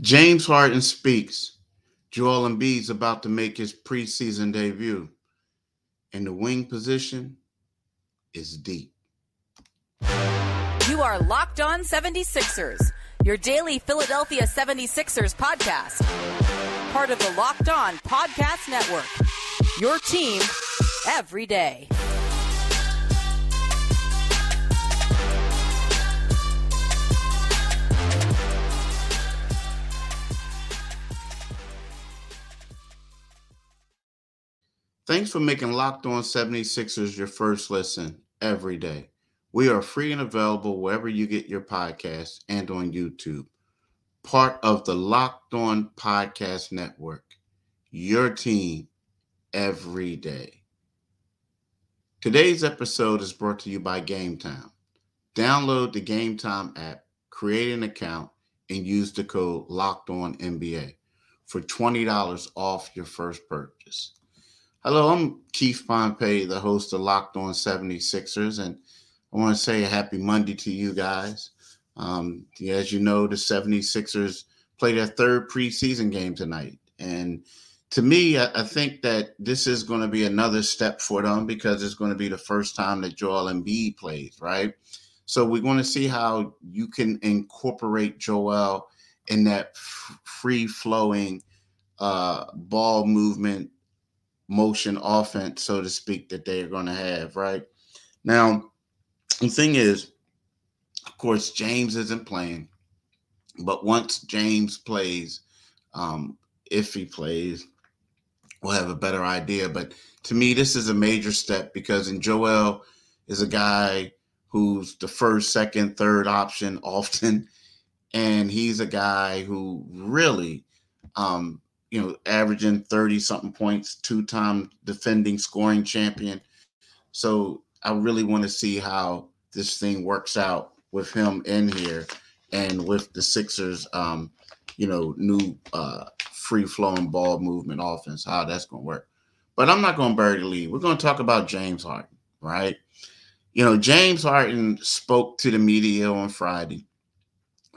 James Harden speaks. Joel Embiid's about to make his preseason debut, and the wing position is deep. You are Locked On 76ers, your daily Philadelphia 76ers podcast. Part of the Locked On Podcast Network. Your team every day. Thanks for making Locked On 76ers your first listen every day. We are free and available wherever you get your podcasts and on YouTube. Part of the Locked On Podcast Network. Your team every day. Today's episode is brought to you by Gametime. Download the Gametime app, create an account, and use the code Locked On NBA for $20 off your first purchase. Hello, I'm Keith Pompey, the host of Locked On 76ers, and I want to say a happy Monday to you guys. Um, as you know, the 76ers play their third preseason game tonight. And to me, I, I think that this is going to be another step for them because it's going to be the first time that Joel Embiid plays, right? So we're going to see how you can incorporate Joel in that f- free flowing uh, ball movement motion offense, so to speak, that they are going to have, right? Now, the thing is, of course, James isn't playing, but once James plays, um, if he plays, we'll have a better idea. But to me, this is a major step because in Joel is a guy who's the first, second, third option often, and he's a guy who really um, you know, averaging 30 something points, two time defending scoring champion. So I really want to see how this thing works out with him in here and with the Sixers, um, you know, new uh, free flowing ball movement offense, how that's going to work. But I'm not going to bury the lead. We're going to talk about James Harden, right? You know, James Harden spoke to the media on Friday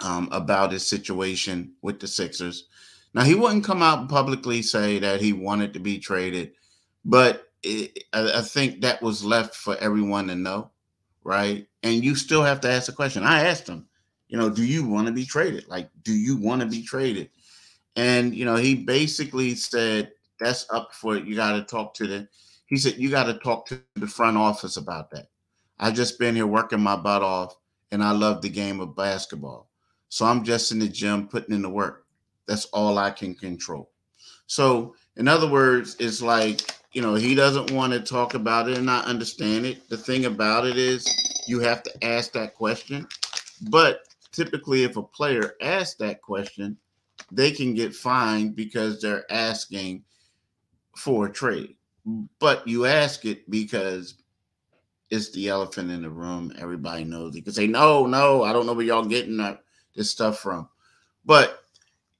um, about his situation with the Sixers now he wouldn't come out publicly say that he wanted to be traded, but it, I, I think that was left for everyone to know, right? And you still have to ask the question. I asked him, you know, do you want to be traded? Like, do you want to be traded? And you know, he basically said that's up for you. Got to talk to the. He said you got to talk to the front office about that. I've just been here working my butt off, and I love the game of basketball. So I'm just in the gym putting in the work. That's all I can control. So, in other words, it's like, you know, he doesn't want to talk about it and I understand it. The thing about it is you have to ask that question. But typically, if a player asks that question, they can get fined because they're asking for a trade. But you ask it because it's the elephant in the room. Everybody knows. You can say, no, no, I don't know where y'all getting that, this stuff from. But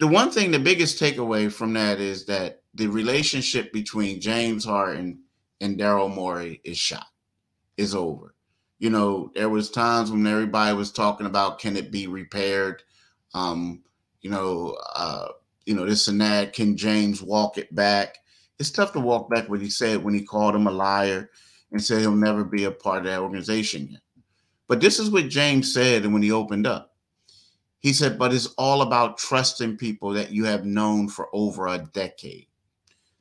the one thing, the biggest takeaway from that is that the relationship between James Harden and Daryl Morey is shot, is over. You know, there was times when everybody was talking about can it be repaired? Um, you know, uh, you know, this and that. Can James walk it back? It's tough to walk back what he said when he called him a liar and said he'll never be a part of that organization again. But this is what James said when he opened up. He said, but it's all about trusting people that you have known for over a decade.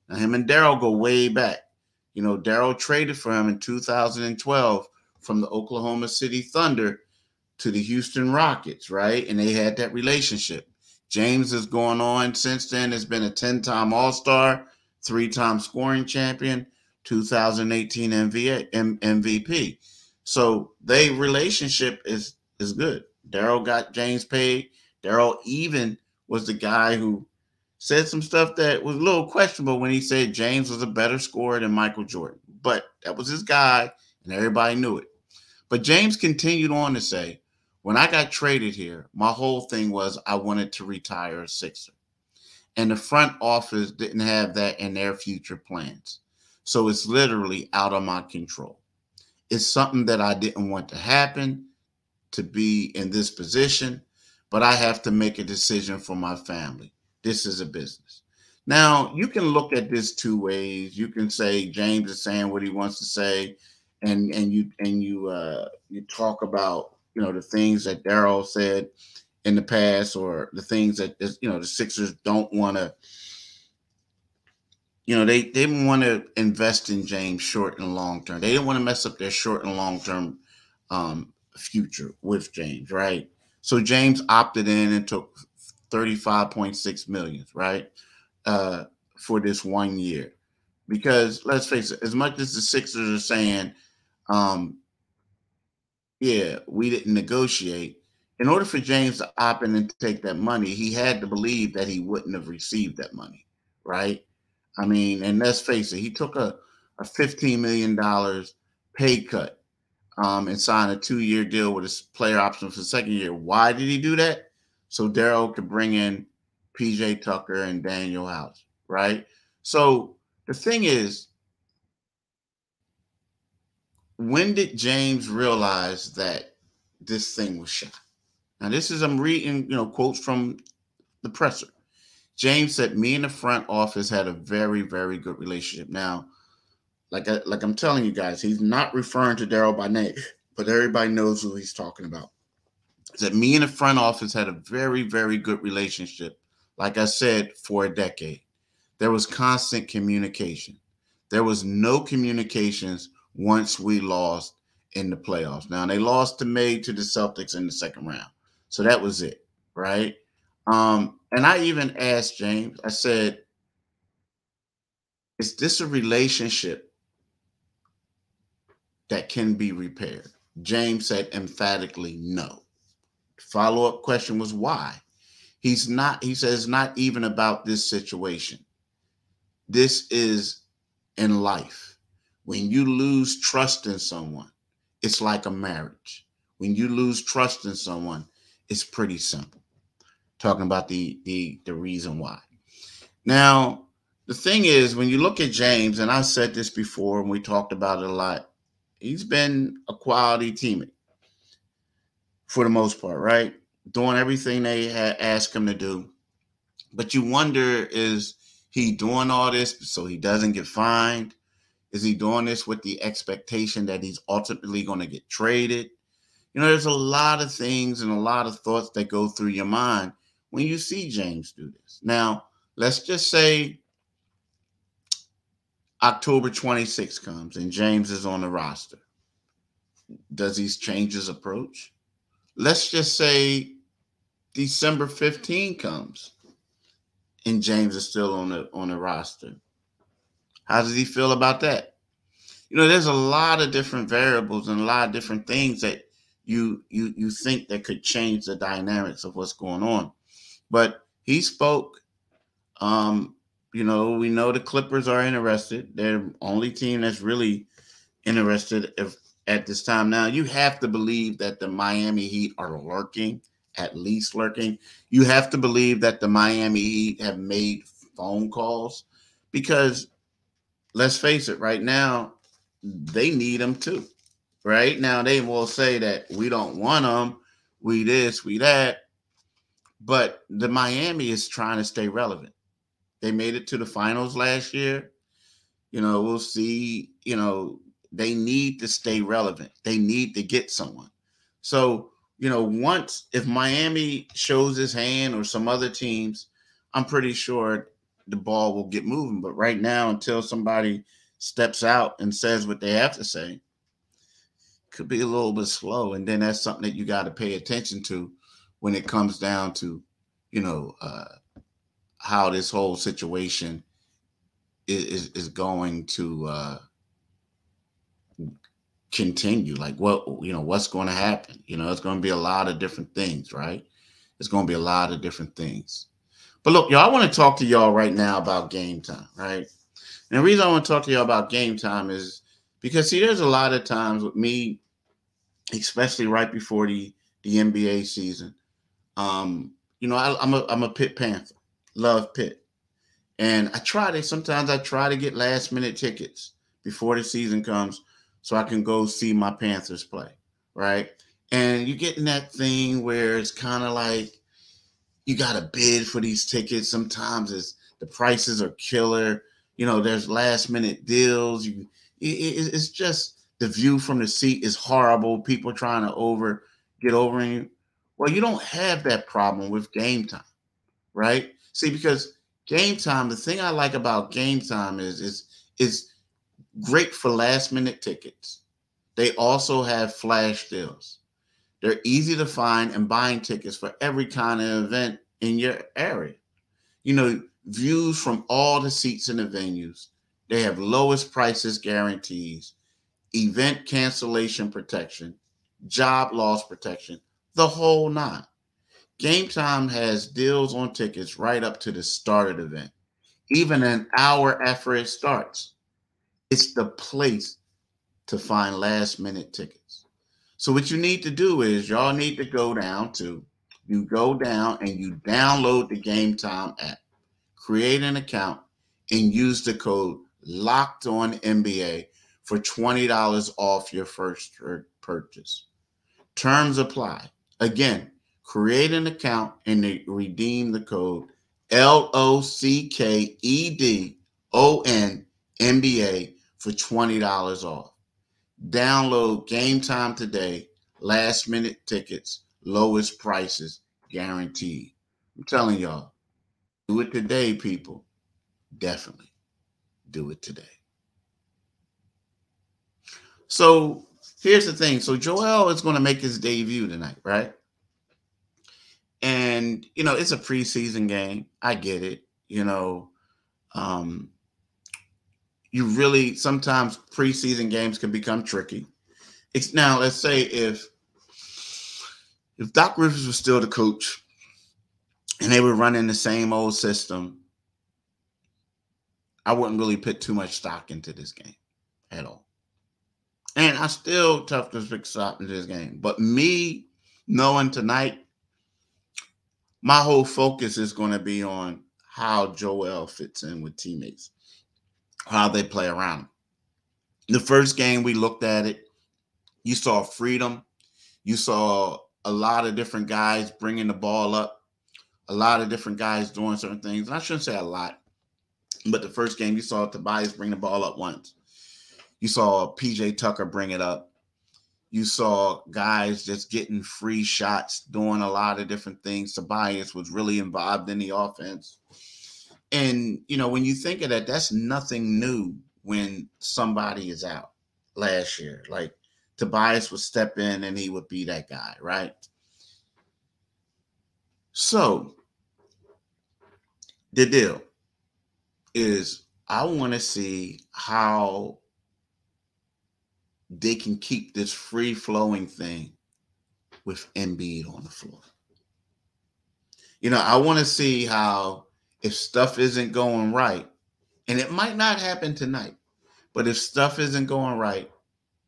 Now, him and Daryl go way back. You know, Daryl traded for him in 2012 from the Oklahoma City Thunder to the Houston Rockets, right? And they had that relationship. James has gone on since then, has been a 10 time All Star, three time scoring champion, 2018 MVP. So they relationship is is good. Daryl got James paid. Daryl even was the guy who said some stuff that was a little questionable when he said James was a better scorer than Michael Jordan. But that was his guy, and everybody knew it. But James continued on to say, when I got traded here, my whole thing was I wanted to retire a Sixer. And the front office didn't have that in their future plans. So it's literally out of my control. It's something that I didn't want to happen to be in this position. but I have to make a decision for my family. This is a business. Now, you can look at this two ways. You can say James is saying what he wants to say, and and you and you uh you talk about you know the things that Daryl said in the past or the things that you know the Sixers don't want to you know they they want to invest in James short and long term. They didn't want to mess up their short and long term um, future with James, right? So James opted in and took 35.6 million, right? Uh, for this one year. Because let's face it, as much as the Sixers are saying, um, yeah, we didn't negotiate. In order for James to opt in and take that money, he had to believe that he wouldn't have received that money, right? I mean, and let's face it, he took a, a $15 million pay cut um, and signed a two year deal with a player option for the second year. Why did he do that? So Daryl could bring in PJ Tucker and Danuel House, right? So the thing is, when did James realize that this thing was shot? Now, this is I'm reading, you know, quotes from the presser. James said, "Me and the front office had a very, very good relationship." Now, like, I, like I'm telling you guys, he's not referring to Daryl by name, but everybody knows who he's talking about. He said, "Me and the front office had a very, very good relationship." Like I said, for a decade, there was constant communication. There was no communications once we lost in the playoffs. Now they lost to May to the Celtics in the second round. So that was it, right? Um, and I even asked James, I said, is this a relationship that can be repaired? James said emphatically no. Follow up question was why? He's not, he says, not even about this situation. This is in life. When you lose trust in someone, it's like a marriage. When you lose trust in someone, it's pretty simple talking about the the the reason why. Now, the thing is, when you look at James, and I said this before, and we talked about it a lot, he's been a quality teammate for the most part, right? Doing everything they had asked him to do. But you wonder, is he doing all this so he doesn't get fined? Is he doing this with the expectation that he's ultimately going to get traded? You know, there's a lot of things and a lot of thoughts that go through your mind when you see James do this. Now, let's just say October 26th comes and James is on the roster. Does he change his approach? Let's just say December 15 comes and James is still on the on the roster. How does he feel about that? You know, there's a lot of different variables and a lot of different things that you you you think that could change the dynamics of what's going on. But he spoke. Um, you know, we know the Clippers are interested. They're the only team that's really interested if at this time. Now, you have to believe that the Miami Heat are lurking, at least lurking. You have to believe that the Miami Heat have made phone calls because let's face it, right now, they need them too. Right now, they will say that we don't want them, we this, we that. But the Miami is trying to stay relevant. They made it to the finals last year. You know, we'll see. You know, they need to stay relevant. They need to get someone. So, you know, once if Miami shows his hand or some other teams, I'm pretty sure the ball will get moving. But right now, until somebody steps out and says what they have to say, could be a little bit slow. And then that's something that you got to pay attention to when it comes down to, you know, uh, how this whole situation is is, going to uh, continue. Like what you know, what's going to happen? You know, it's going to be a lot of different things, right? It's going to be a lot of different things. But look, y'all, I want to talk to y'all right now about game time, right? And the reason I want to talk to y'all about game time is because see, there's a lot of times with me, especially right before the the NBA season, um, you know, I, am a I'm a Pitt Panther, love Pitt. and I try to sometimes I try to get last minute tickets before the season comes so I can go see my Panthers play, right? And you get in that thing where it's kind of like, you got to bid for these tickets. Sometimes it's the prices are killer. You know, there's last minute deals. You, it, it's just the view from the seat is horrible. People trying to over get over you. Well, you don't have that problem with game time, right? See, because game time, the thing I like about game time is is is great for last minute tickets. They also have flash deals. They're easy to find and buying tickets for every kind of event in your area. You know, views from all the seats in the venues. They have lowest prices guarantees, event cancellation protection, job loss protection, the whole nine. Gametime has deals on tickets right up to the start of the event, even an hour after it starts. It's the place to find last minute tickets. So, what you need to do is y'all need to go down to you go down and you download the Gametime app, create an account, and use the code locked on NBA for $20 off your first purchase. Terms apply. Again, create an account and redeem the code L O C K E D O N NBA for $20 off. Download Gametime today. Last minute tickets, lowest prices guaranteed. I'm telling y'all, do it today, people. Definitely do it today. So here's the thing. So Joel is going to make his debut tonight, right? And you know, it's a preseason game. I get it. You know, um, you really sometimes preseason games can become tricky. It's now let's say if if Doc Rivers was still the coach and they were running the same old system, I wouldn't really put too much stock into this game at all. And I still tough to pick stock into this game. But me knowing tonight, my whole focus is going to be on how Joel fits in with teammates how they play around. The first game we looked at it, you saw freedom. You saw a lot of different guys bringing the ball up, a lot of different guys doing certain things. And I shouldn't say a lot, but the first game you saw Tobias bring the ball up once. You saw PJ Tucker bring it up. You saw guys just getting free shots, doing a lot of different things. Tobias was really involved in the offense. And you know, when you think of that, that's nothing new when somebody is out last year. Like Tobias would step in and he would be that guy, right? So the deal is I want to see how they can keep this free flowing thing with Embiid on the floor. You know, I want to see how if stuff isn't going right, and it might not happen tonight, but if stuff isn't going right,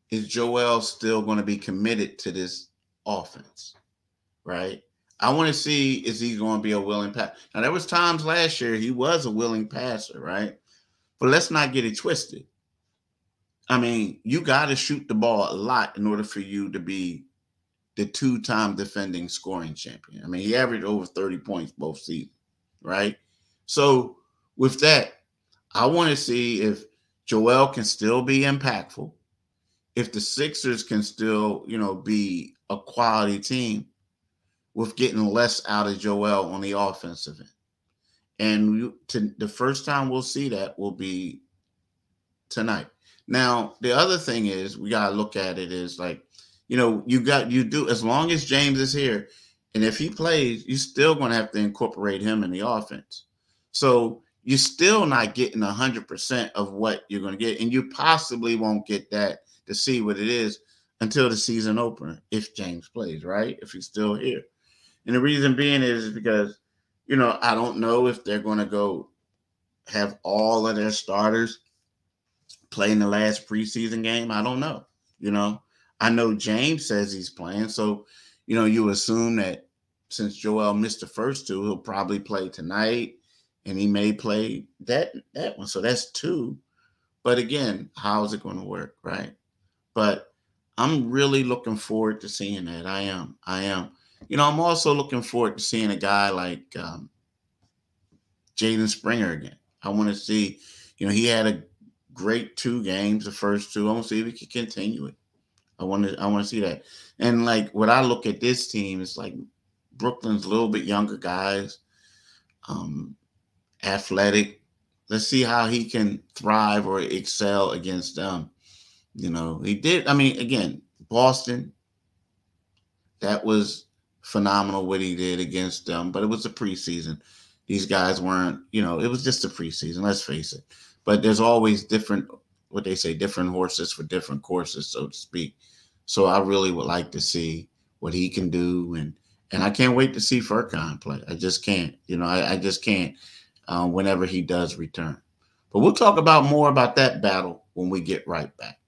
is Joel still going to be committed to this offense? Right? I want to see is he going to be a willing pass. Now there was times last year he was a willing passer, right? But let's not get it twisted. I mean, you got to shoot the ball a lot in order for you to be the two-time defending scoring champion. I mean, he averaged over 30 points both seasons, right? So with that, I want to see if Joel can still be impactful, if the Sixers can still, you know, be a quality team with getting less out of Joel on the offensive end. And to, the first time we'll see that will be tonight. Now, the other thing is we got to look at it is like, you know, you got you do as long as James is here, and if he plays, you're still going to have to incorporate him in the offense. So you're still not getting 100% of what you're going to get. And you possibly won't get that to see what it is until the season opener, if James plays, right? If he's still here. And the reason being is because, you know, I don't know if they're going to go have all of their starters play in the last preseason game. I don't know. You know, I know James says he's playing. So, you know, you assume that since Joel missed the first two, he'll probably play tonight and he may play that that one. So that's two. But again, how is it going to work, right? But I'm really looking forward to seeing that. I am. I am. you know, I'm also looking forward to seeing a guy like um, Jaden Springer again. I want to see, you know, he had a great two games, the first two. I want to see if he can continue it. I want to, I want to see that. And like when I look at this team it's like Brooklyn's a little bit younger guys, um, athletic. Let's see how he can thrive or excel against them. You know, he did. I mean, again, Boston. That was phenomenal what he did against them, but it was a preseason. These guys weren't, you know, it was just a preseason. Let's face it. But there's always different, what they say, different horses for different courses, so to speak. So I really would like to see what he can do, and and I can't wait to see Furkan play. I just can't, you know, I, I just can't. Uh, whenever he does return, but we'll talk about more about that battle when we get right back.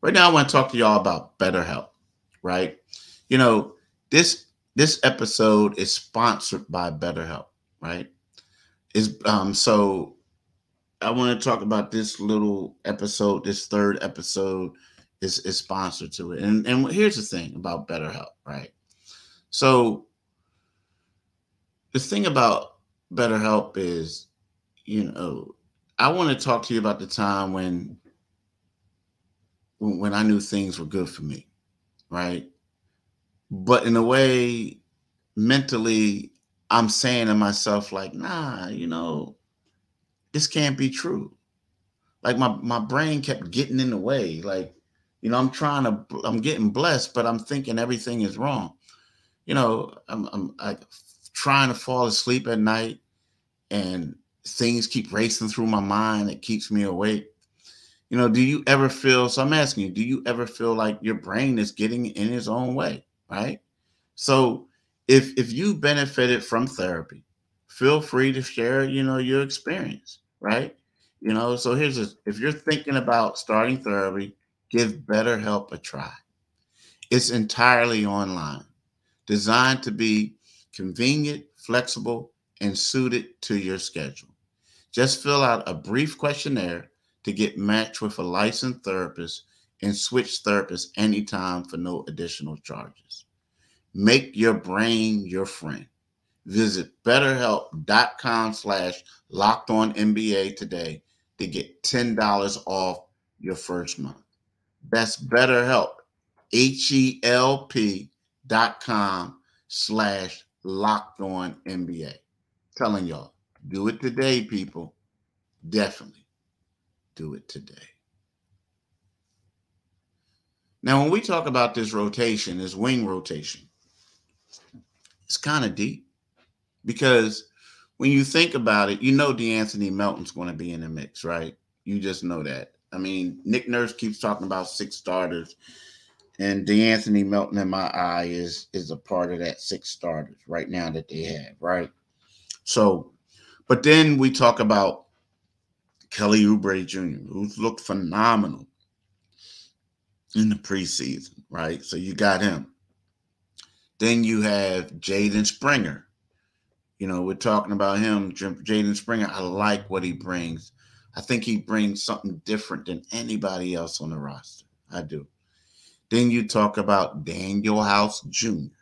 Right now, I want to talk to y'all about BetterHelp. Right, you know this this episode is sponsored by BetterHelp. Right, is um so I want to talk about this little episode, this third episode is, is sponsored to it. And, and here's the thing about BetterHelp, right? So the thing about BetterHelp is, you know, I want to talk to you about the time when when I knew things were good for me, right? But in a way, mentally, I'm saying to myself, like, nah, you know, this can't be true. Like my my brain kept getting in the way. Like, you know, I'm trying to I'm getting blessed, but I'm thinking everything is wrong. You know, I'm I'm like trying to fall asleep at night and things keep racing through my mind. It keeps me awake. You know, do you ever feel so I'm asking you, do you ever feel like your brain is getting in its own way? Right. So if if you benefited from therapy, feel free to share, you know, your experience right? You know, so here's a, if you're thinking about starting therapy, give BetterHelp a try. It's entirely online, designed to be convenient, flexible, and suited to your schedule. Just fill out a brief questionnaire to get matched with a licensed therapist and switch therapists anytime for no additional charges. Make your brain your friend. Visit betterhelp.com slash locked on NBA today to get $10 off your first month. That's BetterHelp, H-E-L-P dot com slash locked on NBA. Telling y'all, do it today, people. Definitely do it today. Now, when we talk about this rotation, this wing rotation, it's kind of deep because when you think about it, you know De'Anthony Melton's going to be in the mix, right? You just know that. I mean, Nick Nurse keeps talking about six starters, and De'Anthony Melton, in my eye, is is a part of that six starters right now that they have, right? So, but then we talk about Kelly Oubre Jr., who's looked phenomenal in the preseason, right? So you got him. Then you have Jaden Springer, you know, we're talking about him, Jaden Springer. I like what he brings. I think he brings something different than anybody else on the roster. I do. Then you talk about Danuel House Jr.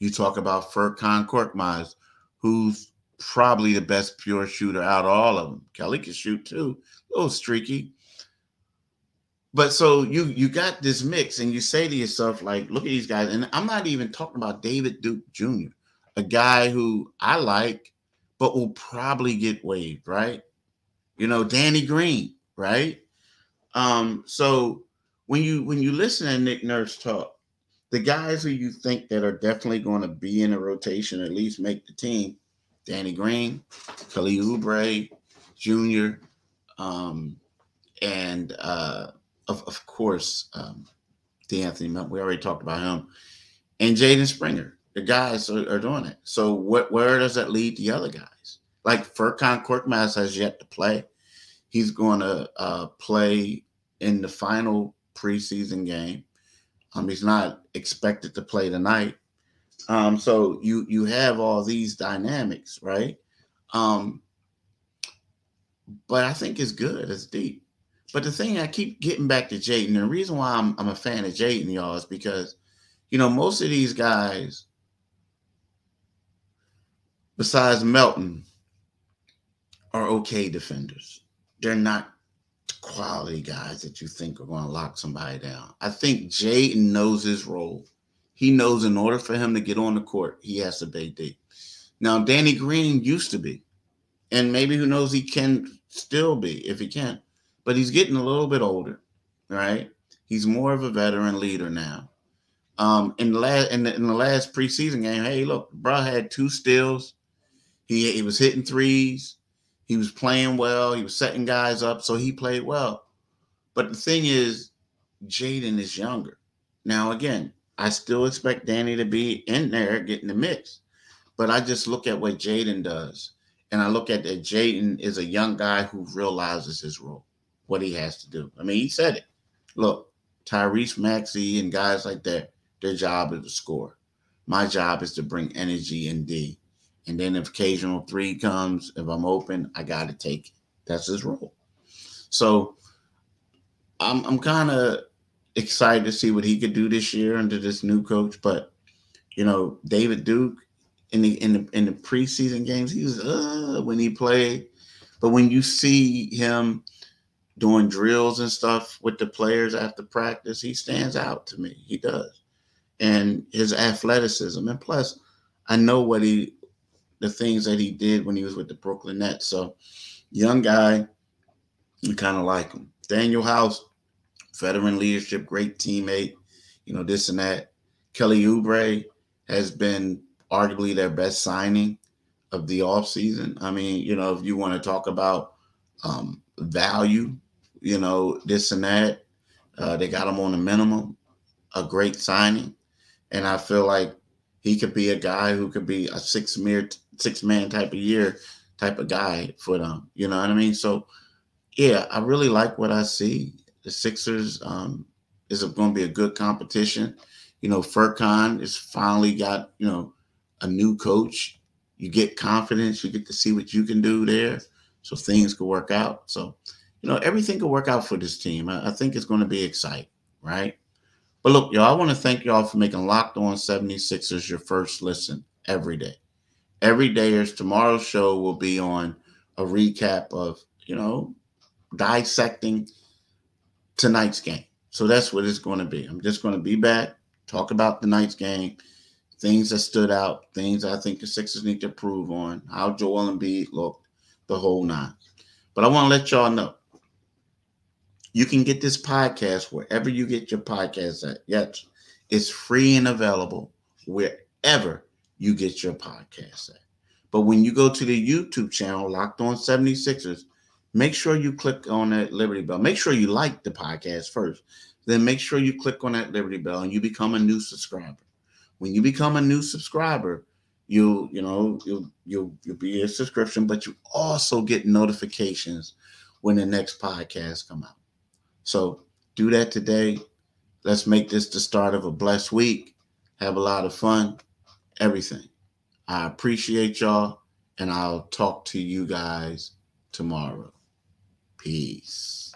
You talk about Furkan Korkmaz, who's probably the best pure shooter out of all of them. Kelly can shoot too, a little streaky. But so you you got this mix, and you say to yourself, like, look at these guys, and I'm not even talking about David Duke Jr a guy who I like, but will probably get waived, right? You know, Danny Green, right? Um, so when you when you listen to Nick Nurse talk, the guys who you think that are definitely going to be in a rotation, at least make the team, Danny Green, Kelly Oubre Jr., um, and uh, of, of course, um, De'Anthony Melton. We already talked about him, and Jaden Springer the guys are, are doing it. So what where does that lead the other guys? Like Furkan Korkmaz has yet to play. He's going to uh, play in the final preseason game. Um, he's not expected to play tonight. Um, so you you have all these dynamics, right? Um, but I think it's good. It's deep. But the thing I keep getting back to Jaden, the reason why I'm, I'm a fan of Jaden, y'all, is because You know, most of these guys, besides Melton, are okay defenders. They're not quality guys that you think are going to lock somebody down. I think Jaden knows his role. He knows in order for him to get on the court, he has to be deep. Now, Danny Green used to be, and maybe who knows he can still be if he can, but he's getting a little bit older, right? He's more of a veteran leader now. Um, in the last in the, in the last preseason game, hey, look, bro had two steals. He he was hitting threes. He was playing well. He was setting guys up, so he played well. But the thing is, Jaden is younger. Now, again, I still expect Danny to be in there getting the mix. But I just look at what Jaden does. And I look at that Jaden is a young guy who realizes his role, what he has to do. I mean, he said it. Look, Tyrese Maxey and guys like that, their job is to score. My job is to bring energy and D. And then if occasional three comes, if I'm open, I got to take it. That's his role. So I'm I'm kind of excited to see what he could do this year under this new coach. But you know, David Duke in the in the in the preseason games, he was uh when he played. But when you see him doing drills and stuff with the players after practice, he stands out to me. He does. And his athleticism. And plus, I know what he the things that he did when he was with the Brooklyn Nets. So, young guy, you kind of like him. Danuel House, veteran leadership, great teammate, you know, this and that. Kelly Oubre has been arguably their best signing of the offseason. I mean, you know, if you want to talk about um, value, you know, this and that, uh, they got him on the minimum, a great signing. And I feel like he could be a guy who could be a six mere six man type of year type of guy for them. You know what I mean? So yeah, I really like what I see. The Sixers um, is going to be a good competition. You know, Furkan has finally got you know a new coach. You get confidence. You get to see what you can do there, so things could work out. So, you know, everything could work out for this team. I, I think it's going to be exciting, right? But look, y'all, I want to thank y'all for making Locked On 76ers your first listen every day every day is tomorrow's show will be on a recap of, you know, dissecting tonight's game. So that's what it's going to be. I'm just going to be back, talk about tonight's game, things that stood out, things I think the Sixers need to improve on, how Joel Embiid looked, the whole nine. But I want to let y'all know you can get this podcast wherever you get your podcast at. Yes, it's free and available wherever you get your podcast at. But when you go to the YouTube channel, Locked On 76ers, make sure you click on that Liberty Bell. Make sure you like the podcast first. Then make sure you click on that Liberty Bell and you become a new subscriber. When you become a new subscriber, you'll, you know, you'll you'll you'll be a subscription, but you also get notifications when the next podcast come out. So do that today. Let's make this the start of a blessed week. Have a lot of fun everything. I appreciate y'all, and I'll talk to you guys tomorrow. Peace.